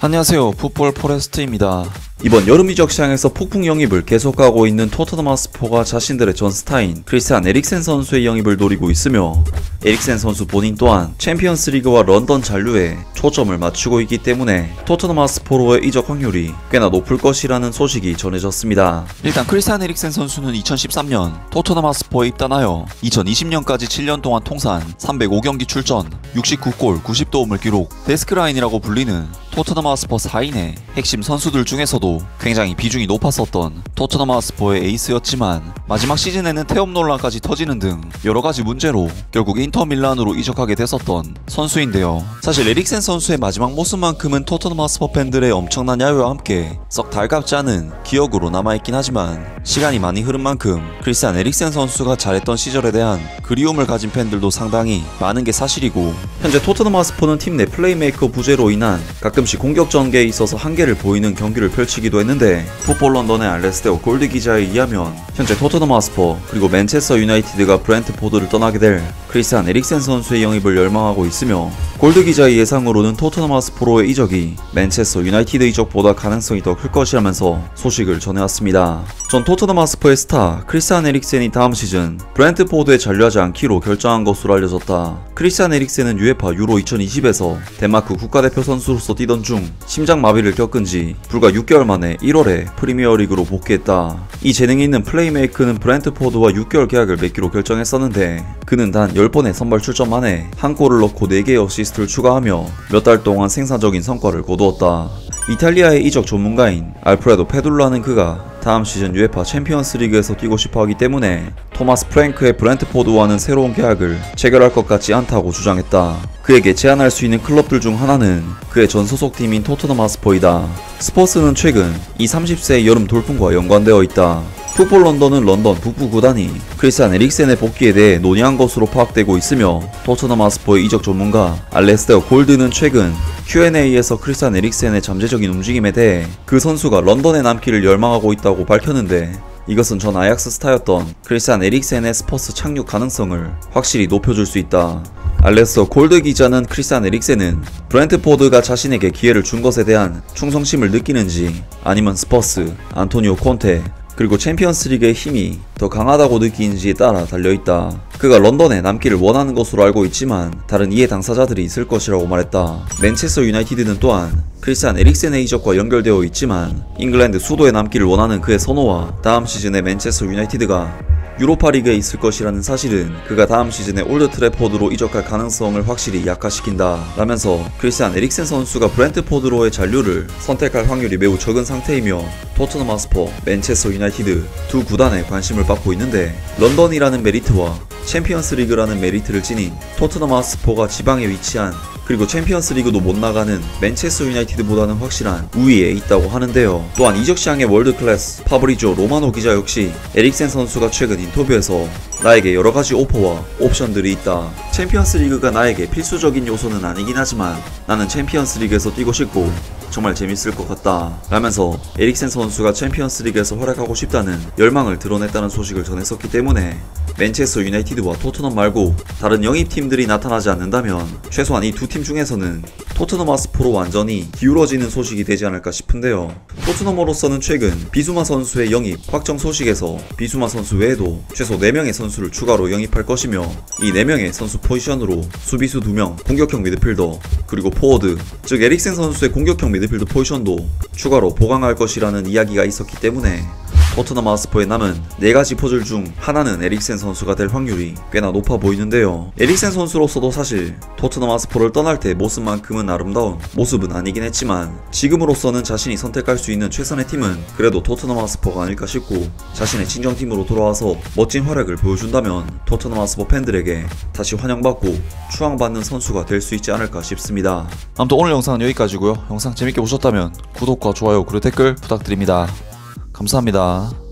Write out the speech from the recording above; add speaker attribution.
Speaker 1: 안녕하세요. 풋볼 포레스트입니다.
Speaker 2: 이번 여름 이적 시장에서 폭풍 영입을 계속하고 있는 토트넘 하스퍼가 자신들의 전 스타인 크리스찬 에릭센 선수의 영입을 노리고 있으며 에릭센 선수 본인 또한 챔피언스 리그와 런던 잔류에 초점을 맞추고 있기 때문에 토트넘 하스퍼로의 이적 확률이 꽤나 높을 것이라는 소식이 전해졌습니다.
Speaker 1: 일단 크리스찬 에릭센 선수는 2013년 토트넘 하스퍼에 입단하여 2020년까지 7년 동안 통산 305경기 출전, 69골, 90도움을 기록, 데스크라인이라고 불리는 토트넘 하스퍼 4인의 핵심 선수들 중에서도 굉장히 비중이 높았었던 토트넘 하스퍼의 에이스였지만 마지막 시즌에는 태업 논란까지 터지는 등 여러가지 문제로 결국 인터 밀란으로 이적하게 됐었던 선수인데요. 사실 에릭센 선수의 마지막 모습만큼은 토트넘 하스퍼 팬들의 엄청난 야유와 함께 썩 달갑지 않은 기억으로 남아있긴 하지만 시간이 많이 흐른 만큼 크리스찬 에릭센 선수가 잘했던 시절에 대한 그리움을 가진 팬들도 상당히 많은 게 사실이고
Speaker 2: 현재 토트넘 하스퍼는 팀 내 플레이메이커 부재로 인한 가끔씩 공격 전개에 있어서 한계를 보이는 경기를 펼치기도 했는데 풋볼 런던의 알레스테어 골드 기자에 의하면 현재 토트넘 하스퍼 그리고 맨체스터 유나이티드가 브랜트포드를 떠나게 될 크리스찬 에릭센 선수의 영입을 열망하고 있으며 골드 기자의 예상으로는 토트넘 하스퍼로의 이적이 맨체스터 유나이티드 이적보다 가능성이 더 클 것이라면서 소식을 전해왔습니다. 전 토트넘 하스퍼의 스타 크리스찬 에릭센이 다음 시즌 브랜트포드에 잔류하지 않기로 결정한 것으로 알려졌다. 크리스찬 에릭센은 UEFA 유로 2020에서 덴마크 국가대표 선수로서 뛰던 중 심장 마비를 겪은 지 불과 6개월 만에 1월에 프리미어리그로 복귀했다. 이 재능이 있는 플레이메이커는 브랜트포드와 6개월 계약을 맺기로 결정했었는데 그는 단 10번의 선발 출전 만에 한 골을 넣고 4개의 어시스트를 추가하며 몇 달 동안 생산적인 성과를 거두었다. 이탈리아의 이적 전문가인 알프레도 페둘라는 그가 다음 시즌 UEFA 챔피언스 리그에서 뛰고 싶어 하기 때문에 토마스 프랭크의 브랜트포드와는 새로운 계약을 체결할 것 같지 않다고 주장했다. 그에게 제안할 수 있는 클럽들 중 하나는 그의 전 소속팀인 토트넘 하스퍼이다. 스퍼스는 최근 이 30세의 여름 돌풍과 연관되어 있다. 풋볼 런던은 런던 북부 구단이 크리스찬 에릭센의 복귀에 대해 논의한 것으로 파악되고 있으며 토트넘 하스퍼의 이적 전문가 알레스테어 골드는 최근 Q&A에서 크리스찬 에릭센의 잠재적인 움직임에 대해 그 선수가 런던에 남기를 열망하고 있다고 밝혔는데 이것은 전 아약스 스타였던 크리스찬 에릭센의 스퍼스 착륙 가능성을 확실히 높여줄 수 있다. 알레스테어 골드 기자는 크리스찬 에릭센은 브랜트포드가 자신에게 기회를 준 것에 대한 충성심을 느끼는지 아니면 스퍼스, 안토니오 콘테, 그리고 챔피언스 리그의 힘이 더 강하다고 느끼는지에 따라 달려있다. 그가 런던에 남기를 원하는 것으로 알고 있지만 다른 이해 당사자들이 있을 것이라고 말했다. 맨체스터 유나이티드는 또한 크리스찬 에릭센의 이적과 연결되어 있지만 잉글랜드 수도에 남기를 원하는 그의 선호와 다음 시즌에 맨체스터 유나이티드가 유로파 리그에 있을 것이라는 사실은 그가 다음 시즌에 올드 트래포드로 이적할 가능성을 확실히 약화시킨다 라면서 크리스찬 에릭센 선수가 브랜트포드로의 잔류를 선택할 확률이 매우 적은 상태이며 토트넘 하스퍼, 맨체스터 유나이티드 두 구단에 관심을 받고 있는데 런던이라는 메리트와 챔피언스 리그라는 메리트를 지닌 토트넘 하스퍼가 지방에 위치한 그리고 챔피언스 리그도 못 나가는 맨체스터 유나이티드보다는 확실한 우위에 있다고 하는데요. 또한 이적 시장의 월드 클래스 파브리지오 로마노 기자 역시 에릭센 선수가 최근 인터뷰에서 나에게 여러 가지 오퍼와 옵션들이 있다. 챔피언스 리그가 나에게 필수적인 요소는 아니긴 하지만 나는 챔피언스 리그에서 뛰고 싶고 정말 재밌을 것 같다 라면서 에릭센 선수가 챔피언스 리그에서 활약하고 싶다는 열망을 드러냈다는 소식을 전했었기 때문에 맨체스터 유나이티드와 토트넘 말고 다른 영입팀들이 나타나지 않는다면 최소한 이 두 팀 중에서는 토트넘 하스퍼로 완전히 기울어지는 소식이 되지 않을까 싶은데요. 토트넘으로서는 최근 비수마 선수의 영입 확정 소식에서 비수마 선수 외에도 최소 4명의 선수를 추가로 영입할 것이며 이 4명의 선수 포지션으로 수비수 2명, 공격형 미드필더, 그리고 포워드, 즉 에릭센 선수의 공격형 미드필더 포지션도 추가로 보강할 것이라는 이야기가 있었기 때문에 토트넘 하스퍼의 남은 4가지 퍼즐 중 하나는 에릭센 선수가 될 확률이 꽤나 높아 보이는데요. 에릭센 선수로서도 사실 토트넘 하스퍼를 떠날 때 모습만큼은 아름다운 모습은 아니긴 했지만 지금으로서는 자신이 선택할 수 있는 최선의 팀은 그래도 토트넘 하스퍼가 아닐까 싶고 자신의 친정팀으로 돌아와서 멋진 활약을 보여준다면 토트넘 하스퍼 팬들에게 다시 환영받고 추앙받는 선수가 될 수 있지 않을까 싶습니다.
Speaker 1: 아무튼 오늘 영상은 여기까지고요. 영상 재밌게 보셨다면 구독과 좋아요 그리고 댓글 부탁드립니다. 감사합니다.